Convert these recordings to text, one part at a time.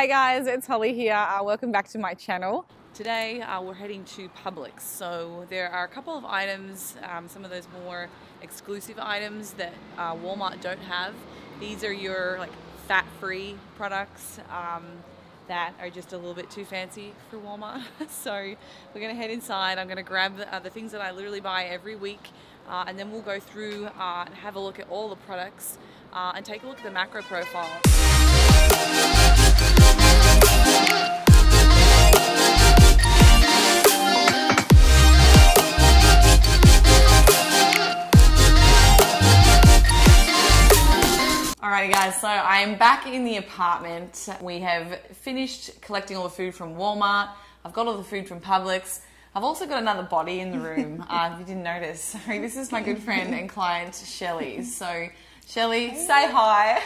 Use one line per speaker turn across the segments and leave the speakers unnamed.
Hey guys, it's Holly here. Uh, welcome back to my channel. Today uh, we're heading to Publix. So there are a couple of items, um, some of those more exclusive items that uh, Walmart don't have. These are your like fat-free products um, that are just a little bit too fancy for Walmart. so we're gonna head inside. I'm gonna grab the, uh, the things that I literally buy every week uh, and then we'll go through uh, and have a look at all the products uh, and take a look at the macro profile. Alrighty guys, so I'm back in the apartment. We have finished collecting all the food from Walmart. I've got all the food from Publix. I've also got another body in the room, uh, if you didn't notice. Sorry, this is my good friend and client, Shelly. So Shelly, say hi.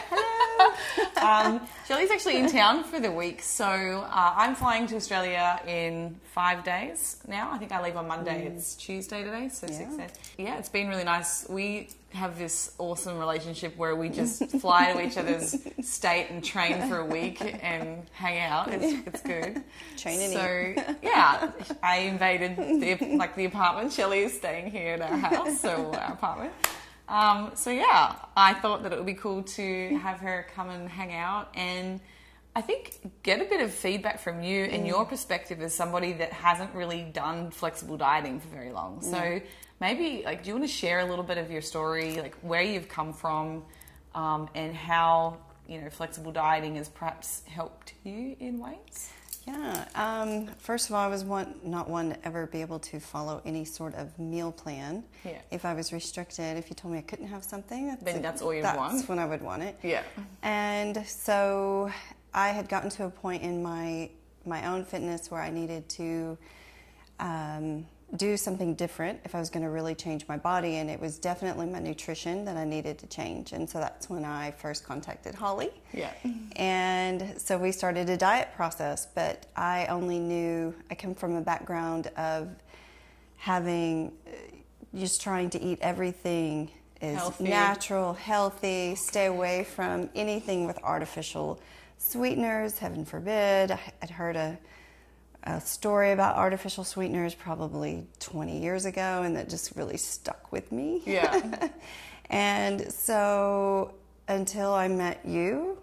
um, Shelly's actually in town for the week, so uh, I'm flying to Australia in five days now. I think I leave on Monday. Mm. It's Tuesday today, so yeah. six days. Yeah, it's been really nice. We have this awesome relationship where we just fly to each other's state and train for a week and hang out. It's, it's good.
Training.
So yeah, I invaded the like the apartment. Shelly is staying here at our house, so our apartment. Um, so yeah, I thought that it would be cool to have her come and hang out and I think get a bit of feedback from you and mm. your perspective as somebody that hasn't really done flexible dieting for very long. So mm. maybe like, do you want to share a little bit of your story, like where you've come from, um, and how you know flexible dieting has perhaps helped you in ways?
Yeah. Um, first of all, I was one, not one to ever be able to follow any sort of meal plan.
Yeah.
If I was restricted, if you told me I couldn't have something, that's
then that's all you
that's
want.
That's when I would want it.
Yeah.
And so I had gotten to a point in my my own fitness where I needed to. Um, do something different if I was going to really change my body. And it was definitely my nutrition that I needed to change. And so that's when I first contacted Holly.
Yeah.
And so we started a diet process, but I only knew, I come from a background of having, uh, just trying to eat everything is
healthy.
natural, healthy, stay away from anything with artificial sweeteners, heaven forbid. I'd heard a a story about artificial sweeteners probably 20 years ago, and that just really stuck with me.
Yeah.
and so until I met you,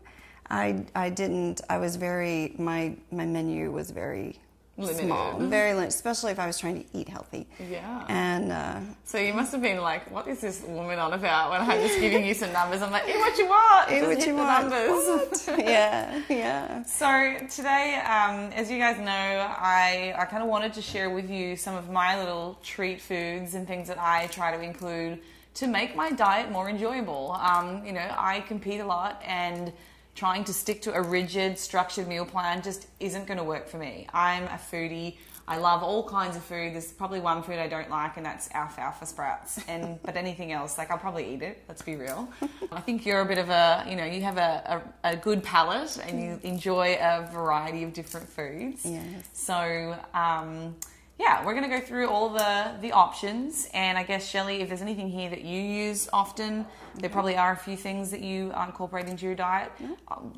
I, I didn't, I was very, my, my menu was very limited. small, very limited, especially if I was trying to eat healthy.
Yeah.
And uh,
so you must have been like, "What is this woman on about?" When I'm just giving you some numbers, I'm like, "Eat what you want,
eat what you want."
Numbers.
yeah, yeah.
So today, um, as you guys know, I I kind of wanted to share with you some of my little treat foods and things that I try to include to make my diet more enjoyable. Um, you know, I compete a lot and trying to stick to a rigid, structured meal plan just isn't going to work for me. I'm a foodie. I love all kinds of food. There's probably one food I don't like, and that's alfalfa sprouts. And but anything else, like I'll probably eat it. Let's be real. I think you're a bit of a, you know, you have a, a, a good palate, and you enjoy a variety of different foods.
Yes.
So. Um, yeah, we're going to go through all the the options, and I guess Shelly, if there's anything here that you use often, there probably are a few things that you incorporate into your diet.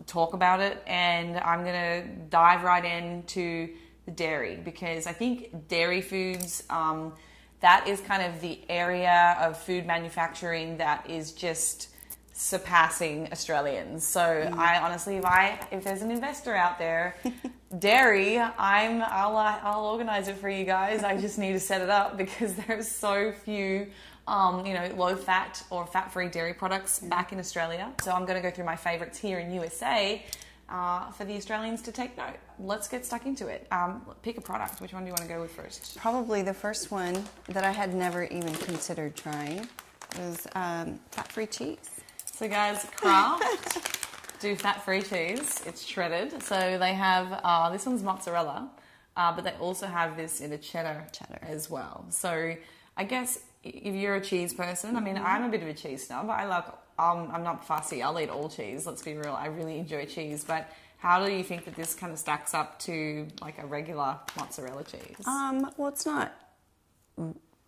talk about it, and I'm going to dive right into the dairy because I think dairy foods. Um, that is kind of the area of food manufacturing that is just surpassing Australians. So mm. I honestly, if I if there's an investor out there, dairy, I'm I'll uh, I'll organize it for you guys. I just need to set it up because there's so few. Um, you know, low fat or fat free dairy products mm. back in Australia. So I'm going to go through my favorites here in USA uh, for the Australians to take note. Let's get stuck into it. Um, pick a product. Which one do you want to go with first?
Probably the first one that I had never even considered trying was um, fat free cheese.
So, guys, Kraft do fat-free cheese. It's shredded. So they have uh, this one's mozzarella, uh, but they also have this in a cheddar,
cheddar
as well. So I guess if you're a cheese person, I mean, mm-hmm. I'm a bit of a cheese snob. I like. Um, I'm not fussy. I'll eat all cheese. Let's be real. I really enjoy cheese, but how do you think that this kind of stacks up to like a regular mozzarella cheese?
Um, well, it's not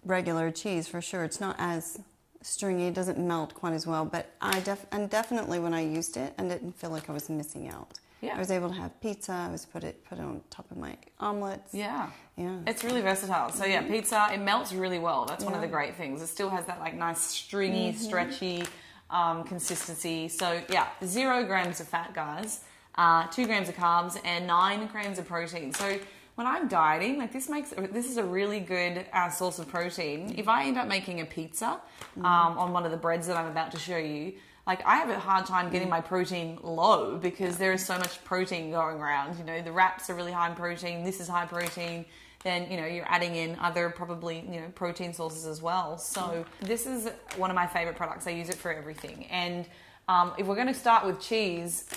regular cheese for sure. It's not as stringy. It doesn't melt quite as well, but I def- and definitely when I used it, I didn't feel like I was missing out.
Yeah.
I was able to have pizza. I was put it put it on top of my omelets.
Yeah.
Yeah.
It's really versatile. So yeah, pizza it melts really well. That's one of the great things. It still has that like nice stringy, stretchy um, consistency. So yeah, zero grams of fat, guys. Uh, two grams of carbs and nine grams of protein. So when I'm dieting, like this makes this is a really good uh, source of protein. If I end up making a pizza um, on one of the breads that I'm about to show you, like I have a hard time getting my protein low because there is so much protein going around. You know, the wraps are really high in protein. This is high protein. Then you know you're adding in other probably you know protein sources as well. So this is one of my favorite products. I use it for everything. And um, if we're going to start with cheese,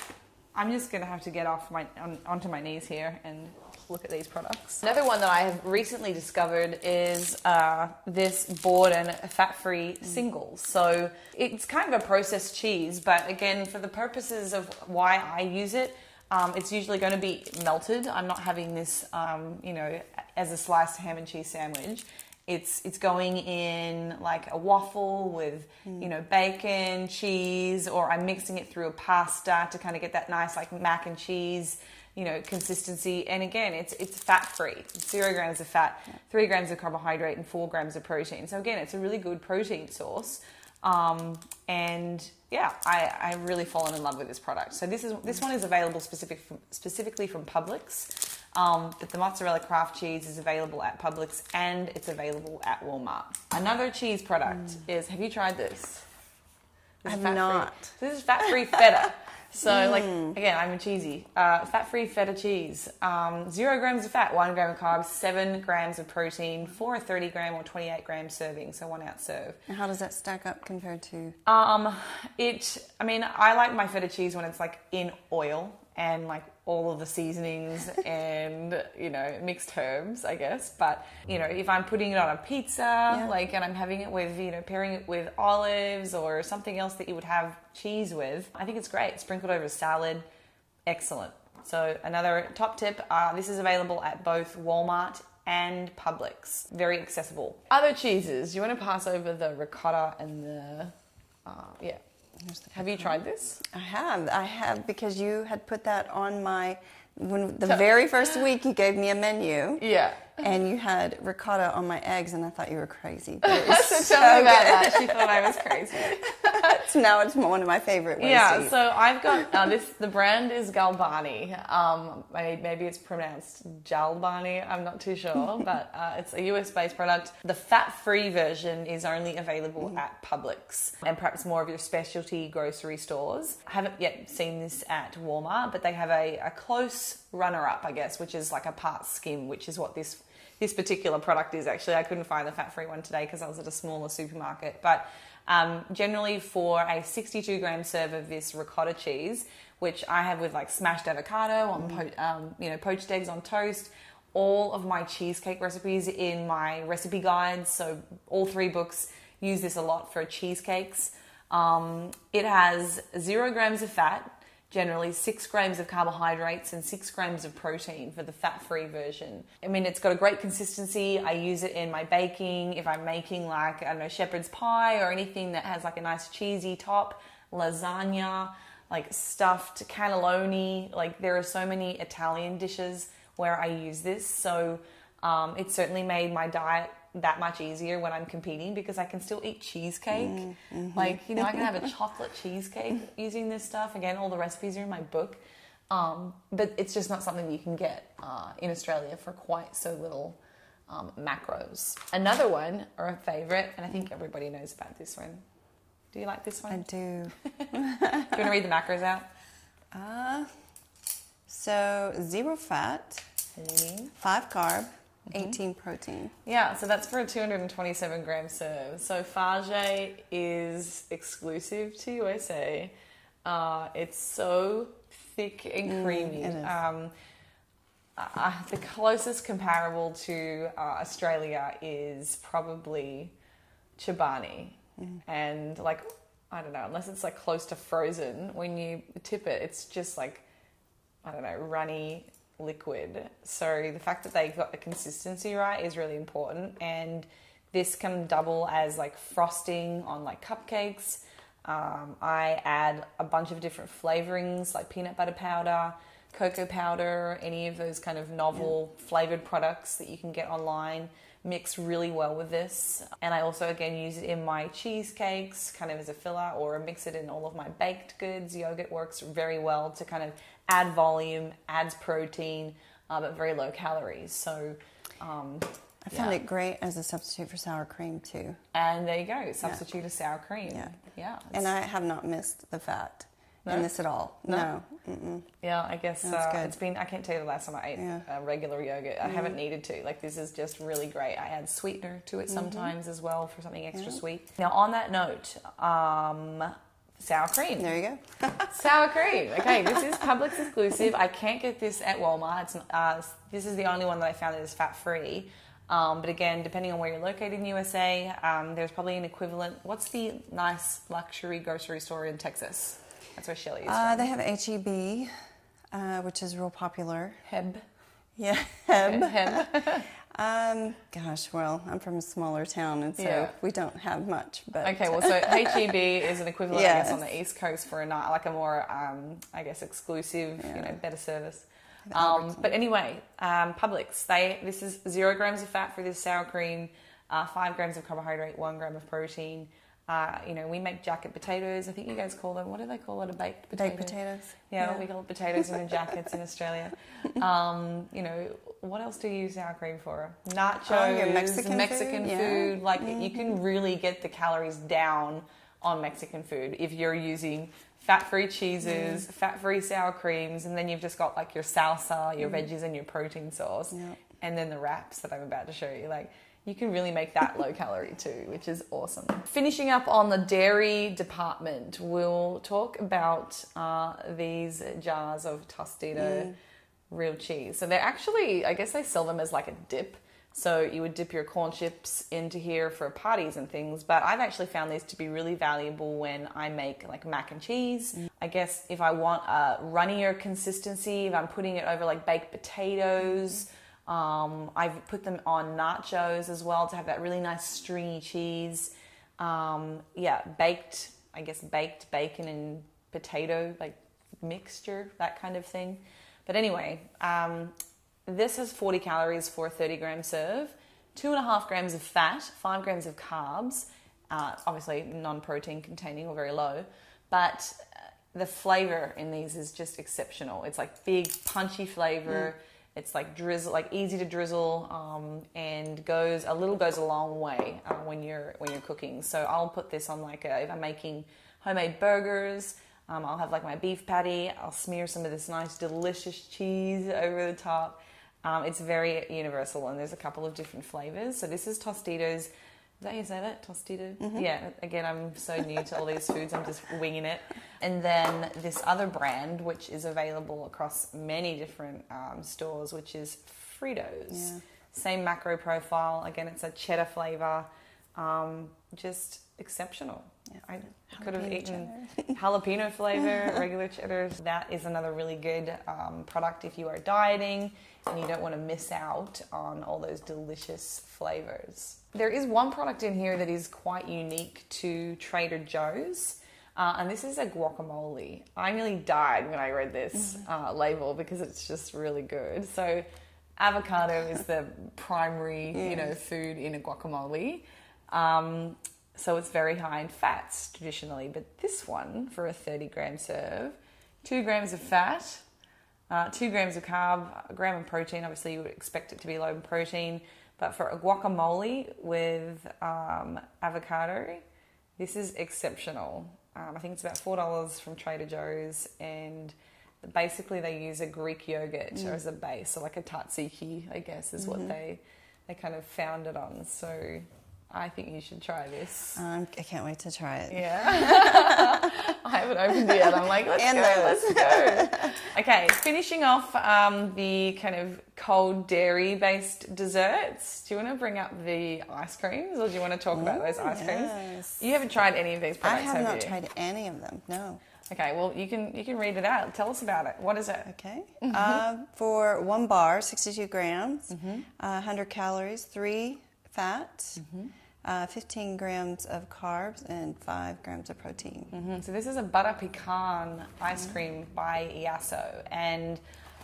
I'm just going to have to get off my on, onto my knees here and look at these products. Another one that I have recently discovered is uh, this Borden fat-free singles. So it's kind of a processed cheese, but again, for the purposes of why I use it, um, it's usually going to be melted. I'm not having this, um, you know, as a sliced ham and cheese sandwich. It's it's going in like a waffle with you know bacon, cheese, or I'm mixing it through a pasta to kind of get that nice like mac and cheese, you know, consistency. And again, it's it's fat free, zero grams of fat, three grams of carbohydrate, and four grams of protein. So again, it's a really good protein source. Um, and yeah, I, I really fallen in love with this product. So this is this one is available specific from, specifically from Publix. Um, but the mozzarella Kraft cheese is available at Publix and it's available at Walmart. Another cheese product is have you tried this? This fat-free.
not.
This is fat free feta. So, like, again, I'm a cheesy. Uh, fat free feta cheese. Um, zero grams of fat, one gram of carbs, seven grams of protein for a 30 gram or 28 gram serving, so one ounce serve.
And how does that stack up compared to?
Um, it. I mean, I like my feta cheese when it's like in oil and like all of the seasonings and you know mixed herbs, I guess. But you know, if I'm putting it on a pizza, like, and I'm having it with you know pairing it with olives or something else that you would have cheese with, I think it's great. Sprinkled over a salad, excellent. So another top tip: uh, this is available at both Walmart and Publix. Very accessible. Other cheeses. You want to pass over the ricotta and the uh, yeah. Have you tried this?
I have, I have, because you had put that on my when the very first week you gave me a menu.
Yeah.
And you had ricotta on my eggs, and I thought you were crazy. But it was
So
so,
tell me about that. She thought I was crazy.
So now it's one of my favorite ones.
Yeah, so I've got uh, this. The brand is Galbani. Um, maybe it's pronounced Jalbani. I'm not too sure, but uh, it's a US-based product. The fat-free version is only available at Publix and perhaps more of your specialty grocery stores. I haven't yet seen this at Walmart, but they have a, a close runner-up, I guess, which is like a part skim, which is what this this particular product is actually. I couldn't find the fat-free one today because I was at a smaller supermarket, but. Um, generally, for a 62 gram serve of this ricotta cheese, which I have with like smashed avocado on, po- um, you know, poached eggs on toast, all of my cheesecake recipes in my recipe guides. So all three books use this a lot for cheesecakes. Um, it has zero grams of fat, generally six grams of carbohydrates and six grams of protein for the fat-free version. I mean, it's got a great consistency. I use it in my baking. If I'm making like, I don't know, shepherd's pie or anything that has like a nice cheesy top, lasagna, like stuffed cannelloni. Like there are so many Italian dishes where I use this. So um, it certainly made my diet that much easier when I'm competing because I can still eat cheesecake. Like, you know, I can have a chocolate cheesecake using this stuff. Again, all the recipes are in my book. Um, but it's just not something you can get uh, in Australia for quite so little um, macros. Another one, or a favorite, and I think everybody knows about this one. Do you like this
I
one?
do.
Do you want to read the macros out?
Uh, so zero fat, five carb, 18 protein.
Yeah, so that's for a 227 gram serve. So Fage is exclusive to USA. Uh, it's so thick and creamy.
it is.
Um, uh, the closest comparable to uh, Australia is probably Chobani. And like, I don't know, unless it's like close to frozen, when you tip it, it's just like, I don't know, runny liquid. So the fact that they got the consistency right is really important. And this can double as like frosting on like cupcakes. Um, I add a bunch of different flavorings like peanut butter powder, cocoa powder, any of those kind of novel flavored products that you can get online mix really well with this. And I also again use it in my cheesecakes, kind of as a filler, or mix it in all of my baked goods. Yogurt works very well to kind of add volume, adds protein, uh, but very low calories. So. Um,
I found
yeah.
it great as a substitute for sour cream too.
And there you go, substitute a sour cream.
Yeah.
Yeah.
And I have not missed the fat
No?
in this at all.
No?
No.
Yeah, I guess
That's
uh,
good.
it's been. I can't tell you the last time I ate
Yeah.
uh, regular yogurt. I haven't needed to. Like this is just really great. I add sweetener to it sometimes as well for something extra
Mm-hmm. Yeah.
sweet. Now on that note, um, sour cream.
There you go.
Sour cream. Okay, this is Publix exclusive. I can't get this at Walmart. It's, uh, this is the only one that I found that is fat free. Um, but again, depending on where you're located in the USA, um, there's probably an equivalent. What's the nice luxury grocery store in Texas? That's where Shelley is.
Uh, they have HEB, uh, which is real popular.
Heb.
Yeah. Heb.
Heb.
Um, gosh, well, I'm from a smaller town, and so
Yeah.
we don't have much. But
Okay, well, so HEB is an equivalent, I guess, on the East Coast for a night, like a more, um, I guess, exclusive, you know, better service. Um, but anyway, um, Publix, they this is zero grams of fat for this sour cream, uh, five grams of carbohydrate, one gram of protein. Uh, you know, we make jacket potatoes. I think you guys call them. What do they call it? A baked potato.
baked potatoes.
Yeah, we call it potatoes in the jackets in Australia. Um, you know, what else do you use sour cream for? Nachos,
Oh, Mexican
Mexican
food,
food.
yeah.
Like you can really get the calories down on Mexican food if you're using fat-free cheeses, fat-free sour creams, and then you've just got like your salsa, your veggies, and your protein sauce,
Yeah.
and then the wraps that I'm about to show you. Like you can really make that low calorie too, which is awesome. Finishing up on the dairy department, we'll talk about uh, these jars of Tostito real cheese. So they're actually, I guess they sell them as like a dip. So you would dip your corn chips into here for parties and things. But I've actually found these to be really valuable when I make like mac and cheese. I guess if I want a runnier consistency, if I'm putting it over like baked potatoes. Um, I've put them on nachos as well to have that really nice stringy cheese. Um, yeah, baked, I guess baked bacon and potato like mixture, that kind of thing. But anyway, um, this has 40 calories for a 30 gram serve, two and a half grams of fat, five grams of carbs, uh, obviously non protein containing or very low, but uh, the flavor in these is just exceptional. It's like big, punchy flavor. It's like drizzle, like easy to drizzle, um, and goes a little goes a long way uh, when you're when you're cooking. So I'll put this on like a, if I'm making homemade burgers. Um, I'll have like my beef patty. I'll smear some of this nice, delicious cheese over the top. Um, it's very universal, and there's a couple of different flavors. So this is Tostitos. Is that how you say that? Tostito? Yeah. Again, I'm so new to all these foods. I'm just winging it. And then this other brand, which is available across many different um, stores, which is Fritos.
Yeah.
Same macro profile. Again, it's a cheddar flavor. Um, just exceptional.
Yeah.
I could have eaten jalapeno flavor, regular cheddars. That is another really good um, product if you are dieting and you don't want to miss out on all those delicious flavors. There is one product in here that is quite unique to Trader Joe's. Uh, and this is a guacamole. I nearly died when I read this uh, label because it's just really good. So, avocado is the primary, you know, food in a guacamole. Um, so it's very high in fats traditionally, but this one for a 30 gram serve, two grams of fat, uh, two grams of carb, a gram of protein. Obviously, you would expect it to be low in protein, but for a guacamole with um, avocado, this is exceptional. Um, I think it's about four dollars from Trader Joe's, and basically they use a Greek yogurt as a base, so like a tzatziki, I guess, is what they they kind of found it on. So I think you should try this.
Um, I can't wait to try it.
Yeah. I haven't opened it yet. I'm like, let's
And
go,
those.
let's go. okay, finishing off um, the kind of cold dairy based desserts. Do you want to bring up the ice creams or do you want to talk about those ice creams? You haven't tried any of these
I
products,
have
have
not
you?
tried any of them. No.
Okay, well you can you can read it out. Tell us about it. What is it?
Okay.
Mm-hmm.
Uh, for one bar, 62 grams, uh, 100 calories, three fat,
Mm-hmm.
uh, 15 grams of carbs and 5 grams of protein.
Mhm. So this is a butter pecan ice cream by Yasso, and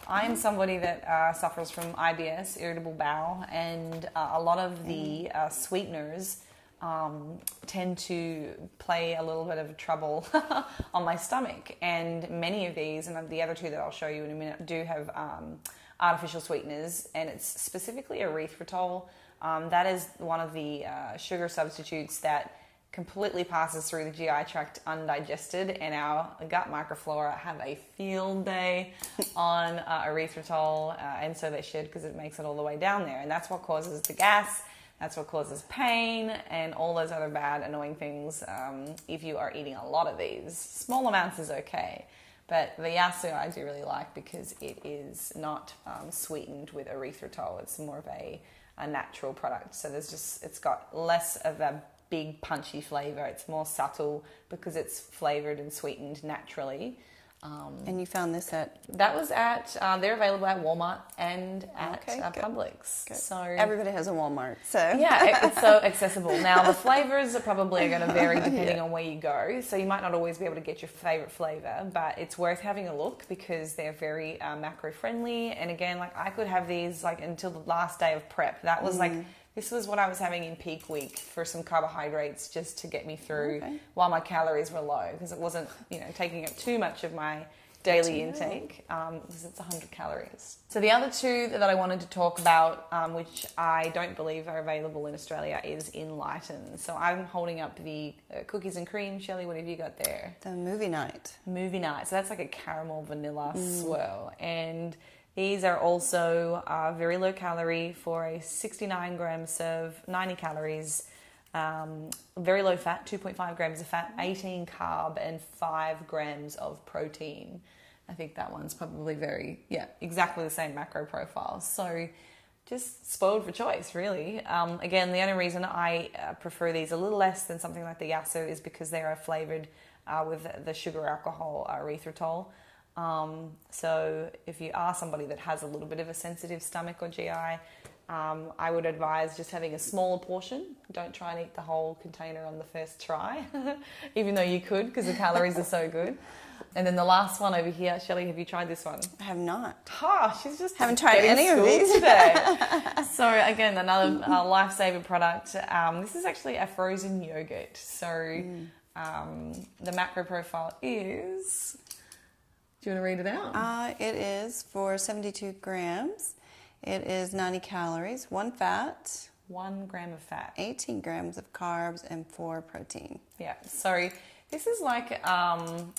I'm somebody that uh, suffers from IBS, irritable bowel, and uh, a lot of the uh, sweeteners um, tend to play a little bit of trouble on my stomach. And many of these, and the other two that I'll show you in a minute, do have um, artificial sweeteners, and it's specifically erythritol. Um, that is one of the uh, sugar substitutes that completely passes through the GI tract undigested, and our gut microflora have a field day on uh, erythritol, uh, and so they should because it makes it all the way down there, and that's what causes the gas. That's what causes pain and all those other bad, annoying things um, if you are eating a lot of these. Small amounts is okay, but the Yasso I do really like because it is not um, sweetened with erythritol. It's more of a, a natural product. So there's just, it's got less of a big punchy flavor. It's more subtle because it's flavored and sweetened naturally. Um,
And you found this at
that was at, uh, they're available at Walmart and at
Okay,
uh. Publix.
Good.
So
everybody has a Walmart, so
yeah, it- it's so accessible. Now the flavors are probably going to vary depending
Yeah.
on where you go, so you might not always be able to get your favorite flavor, but it's worth having a look because they're very uh, macro friendly. And again, like I could have these like until the last day of prep. That was like
Mm.
This was what I was having in peak week for some carbohydrates just to get me through
Okay.
while my calories were low because it wasn't you know taking up too much of my daily intake um, because it's 100 calories. So the other two that I wanted to talk about, um, which I don't believe are available in Australia, is Enlighten. So I'm holding up the uh, cookies and cream. Shelley, what have you got there?
the movie night.
Movie night. So that's like a caramel vanilla swirl. And these are also uh, very low calorie for a 69 gram serve, 90 calories. Um, very low fat, 2.5 grams of fat, 18 carb, and 5 grams of protein. I think that one's probably very, yeah, exactly the same macro profile. So just spoiled for choice, really. Um, again, the only reason I uh, prefer these a little less than something like the Yasso is because they are flavored uh, with the sugar alcohol uh, erythritol. Um, so if you are somebody that has a little bit of a sensitive stomach or GI, um, I would advise just having a smaller portion. Don't try and eat the whole container on the first try, even though you could because the calories are so good. And then the last one over here, Shelley, have you tried this one?
I have not.
Ha, she's just
Haven't tried any of these.
today. so again, another uh, lifesaver product. Um, this is actually a frozen yogurt. So
Mm.
um, the macro profile is. Do you want to read it out?
Uh, it is for 72 grams. It is 90 calories, one fat,
One gram of fat.
18 grams of carbs, and four protein.
Yeah. So this is like um,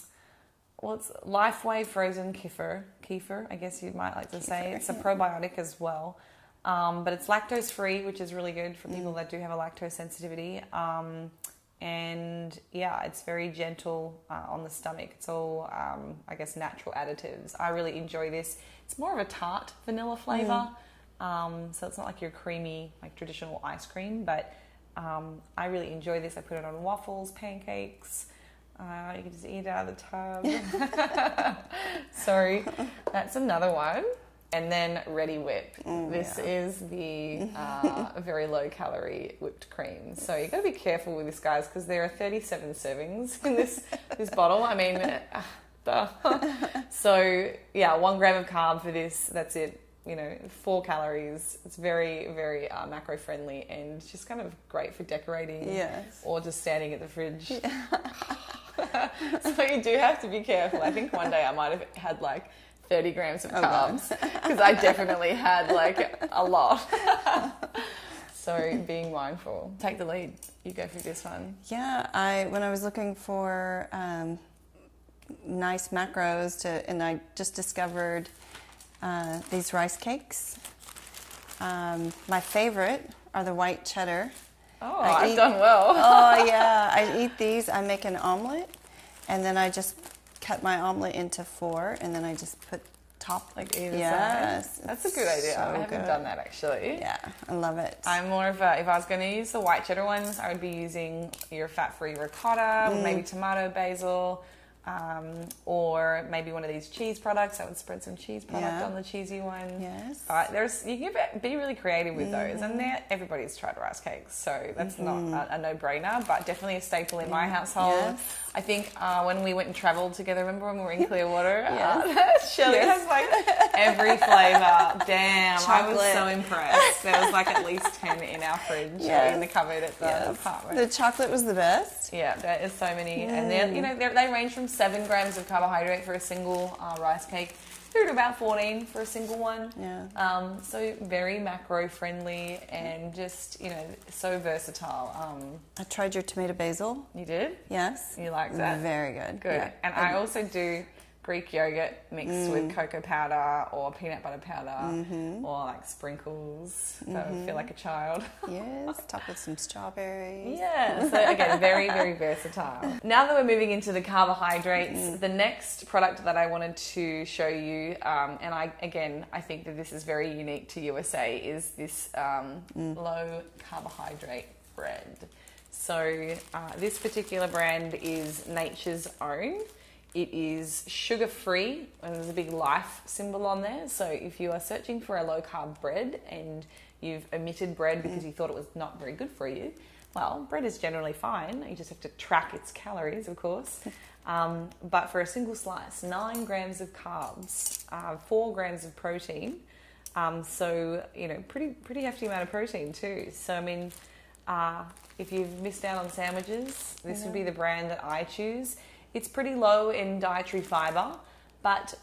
well, it's Lifeway frozen kefir. Kefir, I guess you might like to say. It's a probiotic as well, um, but it's lactose free, which is really good for people that do have a lactose sensitivity. Um, and yeah, it's very gentle uh, on the stomach. It's all, um, I guess, natural additives. I really enjoy this. It's more of a tart vanilla flavor, um, so it's not like your creamy, like traditional ice cream. But um, I really enjoy this. I put it on waffles, pancakes. Uh, you can just eat it out of the tub. Sorry, that's another one. And then Reddi-wip. this is the uh, very low calorie whipped cream. So you got to be careful with this, guys, because there are 37 servings in this this bottle. I mean, uh, so yeah, one gram of carb for this. That's it. You know, four calories. It's very, very uh, macro friendly and just kind of great for decorating
Yes.
or just standing at the fridge. so you do have to be careful. I think one day I might have had like 30 grams of
Oh,
carbs because I definitely had like a lot. so being mindful. Take the lead. You go for this one.
Yeah, I when I was looking for um, nice macros to, and I just discovered uh, these rice cakes. Um, my favorite are the white cheddar.
Oh,
I
I've
eat-
done well.
Oh yeah, I eat these. I make an omelet, and then I just cut my omelet into four, and then I just put top.
Like either
Yes,
side. That's a good idea.
so
I haven't
good.
done that actually.
Yeah, I love it.
I'm more of a, if I was going to use the white cheddar ones, I would be using your fat free ricotta,
Mm.
maybe tomato basil. Um, or maybe one of these cheese products. I would spread some cheese product
Yeah.
on the cheesy one.
Yes.
Uh, there's you can be- really creative with those, and everybody's tried rice cakes, so that's not a, a no-brainer, but definitely a staple in my household.
Yes.
I think uh, when we went and travelled together, remember when we were in Clearwater?
yeah.
uh, Shelley
Yes.
has like every flavour. Damn, I was so impressed. There was like at least ten in our fridge or
Yes.
in the cupboard at the apartment.
The chocolate was the best.
Yeah, there is so many, and they're you know they range from seven grams of carbohydrate for a single uh, rice cake through to about fourteen for a single one.
Yeah.
Um, so very macro friendly and just you know so versatile. Um,
I tried your tomato basil.
you did,
Yes.
you like that?
Very good.
Good.
Yeah.
And I also do Greek yogurt mixed
Mm.
with cocoa powder or peanut butter powder
Mm-hmm.
or like sprinkles. So I feel like a child.
yes. topped with some strawberries.
Yeah, so again, very, very versatile. Now that we're moving into the carbohydrates, the next product that I wanted to show you, um, and I again, I think that this is very unique to USA, is this um, low carbohydrate bread. So uh, this particular brand is Nature's Own. It is sugar free, and there's a big life symbol on there. So if you are searching for a low carb bread and you've omitted bread because you thought it was not very good for you, well, bread is generally fine. You just have to track its calories, of course. Um, but for a single slice, nine grams of carbs, uh, four grams of protein. Um, so you know, pretty pretty hefty amount of protein too. So I mean, uh, if you've missed out on sandwiches, this would be the brand that I choose. It's pretty low in dietary fiber, but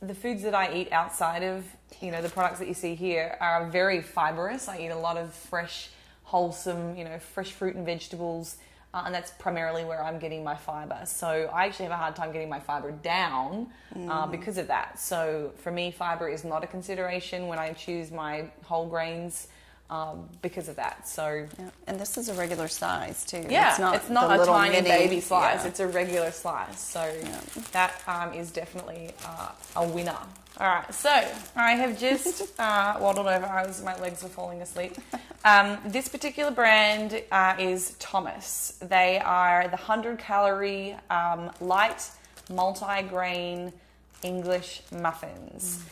the foods that I eat outside of you know the products that you see here are very fibrous. I eat a lot of fresh, wholesome, you know, fresh fruit and vegetables. Uh, and that's primarily where I'm getting my fiber. So I actually have a hard time getting my fiber down uh, because of that. So for me, fiber is not a consideration when I choose my whole grains um, because of that. So
Yeah. And this is a regular size too.
yeah,
It's not,
it's not a tiny
mini-
baby slice.
yeah.
It's a regular slice. So that um, is definitely uh, a winner. All right, so I have just uh, waddled over. I was my legs were falling asleep. Um, this particular brand uh, is Thomas. They are the hundred calorie um, light multi-grain English muffins.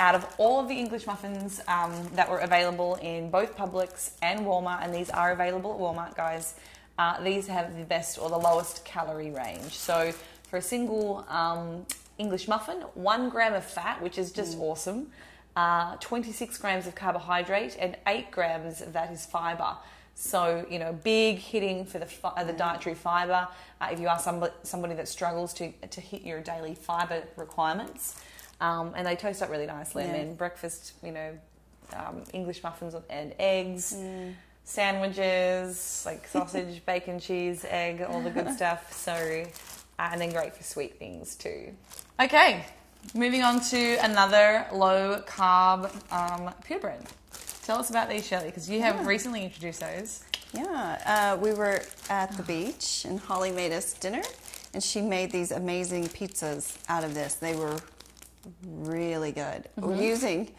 Out of all of the English muffins um, that were available in both Publix and Walmart, and these are available at Walmart, guys, uh, these have the best or the lowest calorie range. So for a single um, English muffin, one gram of fat, which is just awesome, uh, 26 grams of carbohydrate, and 8 grams of that is fiber. So, you know, big hitting for the, fi- uh, the dietary fiber. Uh, if you are somebody, somebody that struggles to, to hit your daily fiber requirements, um, and they toast up really nicely. I
Yeah.
mean, breakfast, you know, um, English muffins and eggs, sandwiches, like sausage, bacon, cheese, egg, all the good stuff. So, uh, and then great for sweet things too. Okay, moving on to another low carb um, pita bread. Tell us about these, Shelley, because you have recently introduced those.
Yeah, uh, we were at the beach and Holly made us dinner, and she made these amazing pizzas out of this. They were really good.
Mm-hmm.
Using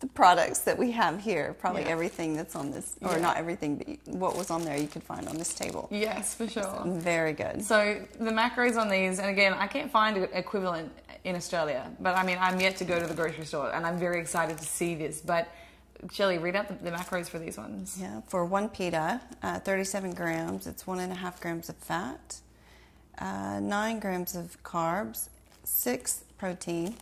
the products that we have here, probably
Yeah.
everything that's on this, or
Yeah.
not everything, but what was on there you could find on this table.
Yes, for sure.
Very good.
So the macros on these, and again, I can't find an equivalent in Australia, but I mean, I'm yet to go to the grocery store, and I'm very excited to see this. But Shelley, read out the, the macros for these ones.
Yeah, for one pita, uh, 37 grams, it's one and a half grams of fat, uh, nine grams of carbs, six protein.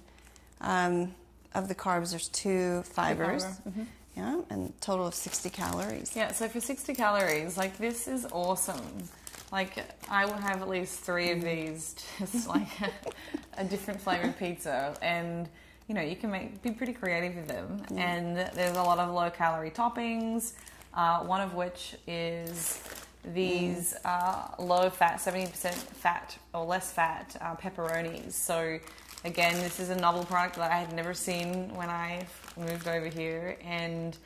Um, of the carbs, there's two fibers.
fiber,
Yeah, and total of 60 calories.
Yeah, so for 60 calories, like this is awesome. Like I will have at least three of these, just like a, a different flavored pizza, and you know you can make be pretty creative with them. And there's a lot of low calorie toppings. Uh, one of which is these uh, low fat, 70% fat or less fat uh, pepperonis. So again, this is a novel product that I had never seen when I moved over here, and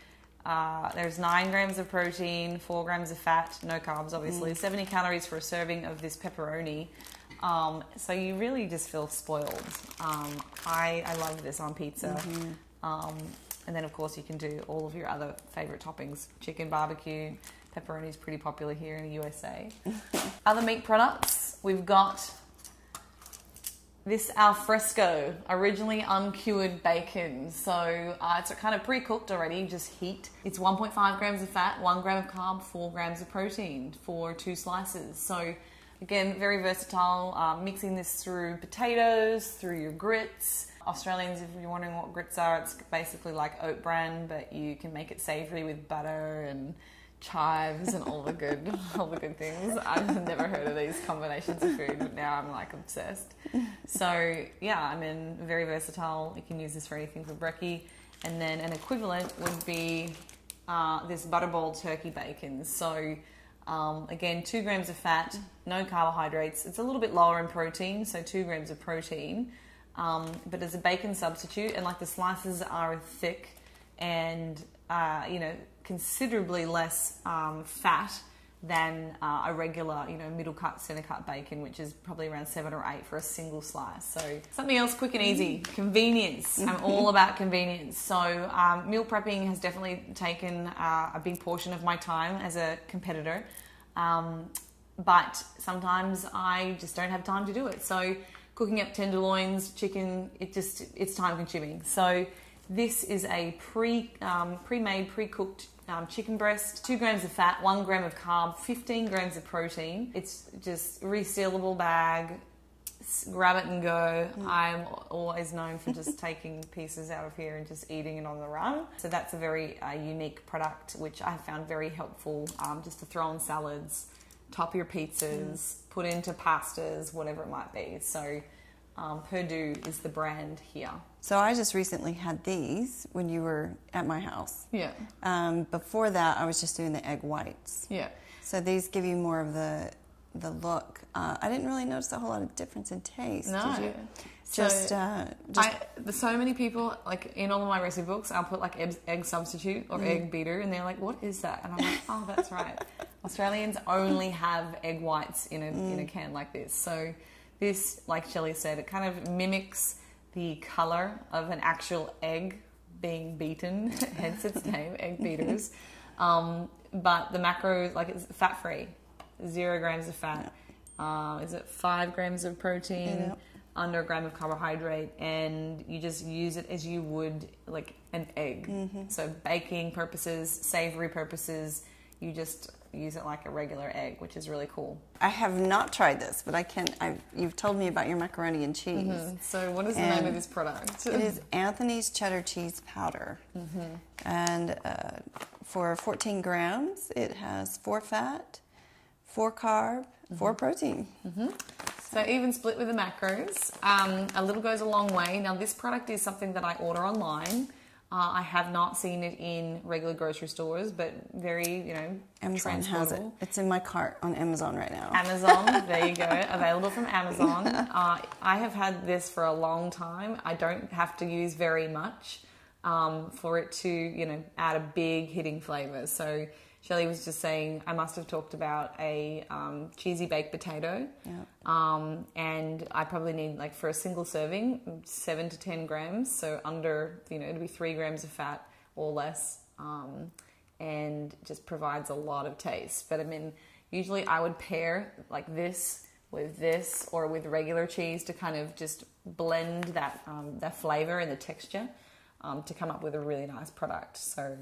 uh, there's nine grams of protein, four grams of fat, no carbs, obviously, 70 calories for a serving of this pepperoni. Um, so you really just feel spoiled. Um, I, I love this on pizza. Um, and then, of course, you can do all of your other favorite toppings chicken, barbecue. Pepperoni is pretty popular here in the USA. other meat products, we've got this alfresco, originally uncured bacon. So uh, it's kind of pre-cooked already, just heat. It's 1.5 grams of fat, one gram of carb, four grams of protein for two slices. So again, very versatile. Uh, mixing this through potatoes, through your grits. Australians, if you're wondering what grits are, it's basically like oat bran, but you can make it savoury with butter and chives and all the good all the good things. I've never heard of these combinations of food, but now I'm like obsessed. So yeah, I mean very versatile. You can use this for anything for brekkie. And then an equivalent would be uh, this butterball turkey bacon. So um, again, two grams of fat, no carbohydrates. It's a little bit lower in protein, so two grams of protein. Um, but as a bacon substitute, and like the slices are thick and uh, you know considerably less um, fat than uh, a regular, you know, middle cut, center cut bacon, which is probably around seven or eight for a single slice. So something else quick and easy, convenience. I'm all about convenience. So um, meal prepping has definitely taken uh, a big portion of my time as a competitor. Um, but sometimes I just don't have time to do it. So cooking up tenderloins, chicken, it just it's time consuming. So this is a pre um, pre-made, pre-cooked um, chicken breast, two grams of fat, one gram of carb, 15 grams of protein. It's just resealable bag. Grab it and go. Mm. I'm always known for just taking pieces out of here and just eating it on the run. So that's a very uh, unique product, which I found very helpful um, just to throw on salads, top your pizzas, mm. put into pastas, whatever it might be. So um, Perdue is the brand here.
So I just recently had these when you were at my house.
Yeah.
Um, before that, I was just doing the egg whites.
Yeah.
So these give you more of the the look. Uh, I didn't really notice a whole lot of difference in taste.
No.
You?
So
Just, uh, just
I, there's so many people like in all of my recipe books. I'll put like egg, egg substitute or egg beater, and they're like, "What is that?" And I'm like, "Oh, that's right. Australians only have egg whites in a in a can like this." So this, like Shelley said, it kind of mimics the color of an actual egg being beaten, hence its name, egg beaters. Um, but the macros, like it's fat free, zero grams of fat. Uh, is it five grams of protein?
Yeah.
Under a gram of carbohydrate, and you just use it as you would like an egg. So baking purposes, savory purposes, you just use it like a regular egg, which is really cool.
I have not tried this, but I can. I you've told me about your macaroni and cheese.
So, what is the name of this product?
It is Anthony's cheddar cheese powder, and uh, for 14 grams, it has four fat, four carb, four protein.
So even split with the macros, um, a little goes a long way. Now this product is something that I order online. Uh, I have not seen it in regular grocery stores, but very you know
Amazon has it. It's in my cart on Amazon right now.
Amazon, there you go, available from Amazon. Uh, I have had this for a long time. I don't have to use very much um, for it to, you know, add a big hitting flavour. So Shelley was just saying I must have talked about a um, cheesy baked potato,
Yeah.
um, and I probably need like for a single serving seven to ten grams, so under you know it'd be three grams of fat or less, um, and just provides a lot of taste. But I mean, usually I would pair like this with this or with regular cheese to kind of just blend that um, that flavor and the texture um, to come up with a really nice product. So.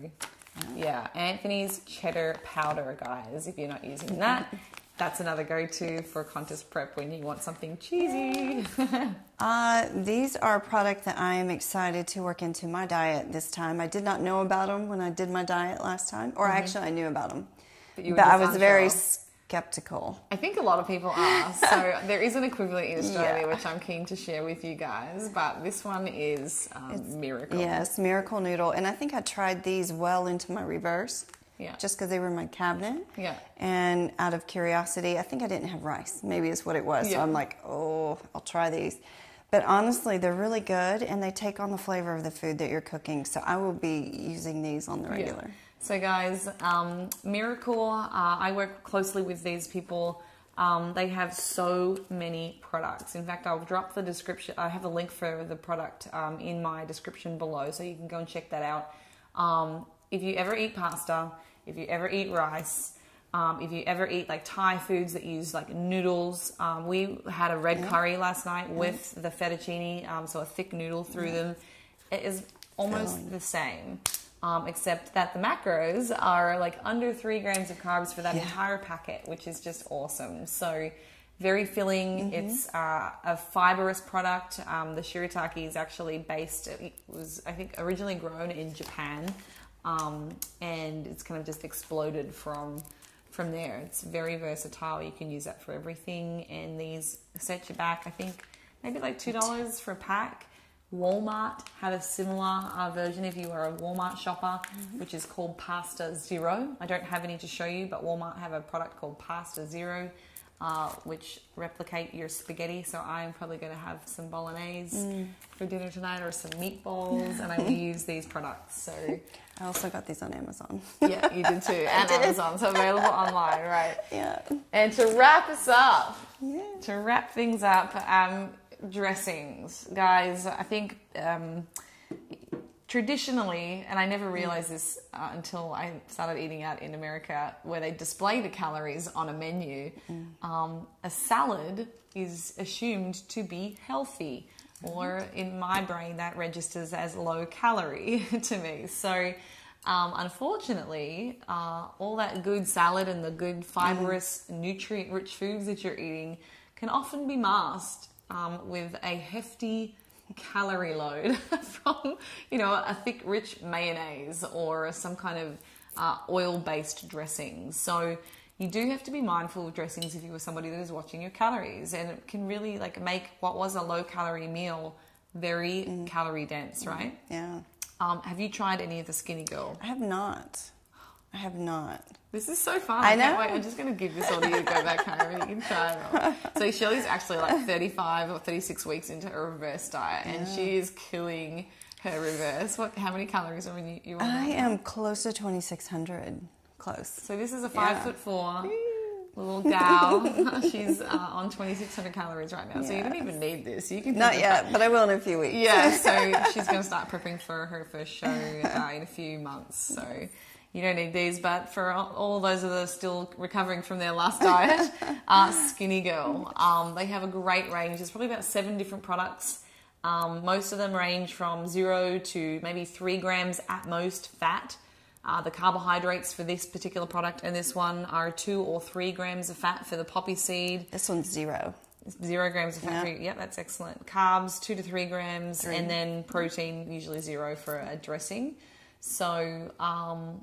Yeah, Anthony's cheddar powder, guys. If you're not using that, that's another go-to for contest prep when you want something cheesy.
Uh, these are a product that I am excited to work into my diet this time. I did not know about them when I did my diet last time, or actually I knew about them,
But you
but I was very. Skeptical.
I think a lot of people are. So there is an equivalent in Australia,
Yeah.
which I'm keen to share with you guys. But this one is um, miracle.
Yes, Miracle Noodle, and I think I tried these well into my reverse,
Yeah.
just because they were in my cabinet.
Yeah.
And out of curiosity, I think I didn't have rice. Maybe is what it was.
Yeah.
So I'm like, oh, I'll try these. But honestly, they're really good, and they take on the flavor of the food that you're cooking. So I will be using these on the
Yeah.
regular.
So, guys, um, Miracle, uh, I work closely with these people. Um, they have so many products. In fact, I'll drop the description. I have a link for the product um, in my description below, so you can go and check that out. Um, if you ever eat pasta, if you ever eat rice, Um, if you ever eat like Thai foods that use like noodles, um, we had a red curry last night with the fettuccine, um, so a thick noodle through them. It is almost
Filling.
the same, um, except that the macros are like under three grams of carbs for that
Yeah.
entire packet, which is just awesome. So very filling.
Mm-hmm.
It's uh, a fibrous product. Um, the shirataki is actually based. It was I think originally grown in Japan, um, and it's kind of just exploded from from there. It's very versatile. You can use that for everything. And these set you back. I think maybe like two dollars for a pack. Walmart have a similar uh, version if you are a Walmart shopper, which is called Pasta Zero. I don't have any to show you, but Walmart have a product called Pasta Zero, uh, which replicate your spaghetti. So I am probably going to have some bolognese for dinner tonight or some meatballs, and I will use these products. So
I also got these on Amazon.
yeah, you did too, and
did.
Amazon, so available online, right?
yeah.
And to wrap us up,
Yeah.
to wrap things up, um, dressings, guys. I think um, traditionally, and I never realized this uh, until I started eating out in America, where they display the calories on a menu. Um, a salad is assumed to be healthy, or in my brain, that registers as low calorie to me. So. Um, unfortunately, uh, all that good salad and the good fibrous, nutrient rich foods that you're eating can often be masked um, with a hefty calorie load from, you know, a thick, rich mayonnaise or some kind of uh, oil based dressing. So, you do have to be mindful of dressings if you were somebody that is watching your calories, and it can really like make what was a low calorie meal very calorie dense, right?
Yeah.
Um, have you tried any of the Skinny Girl?
I have not. I have not.
This is so fun.
I,
I
know.
wait. I'm just going to give this all to you to go back home and you can try it all. So Shirley's actually like 35 or 36 weeks into her reverse diet and she is killing her reverse. What? How many calories are you, you on?
I am close to 2,600. Close.
So this is a five
Yeah.
foot four little gal. She's uh, on 2,600 calories right now. So you don't even need this. You can
Not yet, but I will in a few weeks.
Yeah, so she's going to start prepping for her first show uh, in a few months. So you don't need these, but for all those that are still recovering from their last diet, uh, Skinny Girl, um, they have a great range. There's probably about seven different products. Um, most of them range from zero to maybe three grams at most fat. Uh, the carbohydrates for this particular product and this one are two or three grams of fat for the poppy seed.
This one's zero.
Zero grams of fat
Yeah.
Yep, that's excellent. Carbs, two to three grams, and then protein, usually zero for a dressing. So, um,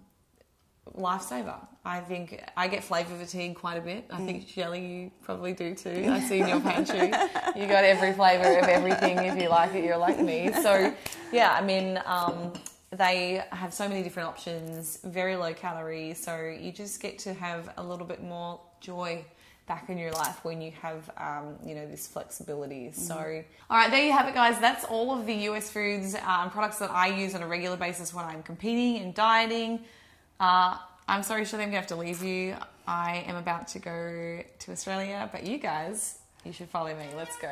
lifesaver. I think I get flavour fatigue quite a bit. I think Shelley, you probably do too. I see in your pantry, you got every flavour of everything. If you like it, you're like me. So, yeah, I mean. Um, they have so many different options, very low calorie, so you just get to have a little bit more joy back in your life when you have, um, you know, this flexibility. So, all right, there you have it, guys. That's all of the US foods um, products that I use on a regular basis when I'm competing and dieting. Uh, I'm sorry, Shirley, I'm gonna have to leave you. I am about to go to Australia, but you guys, you should follow me. Let's go.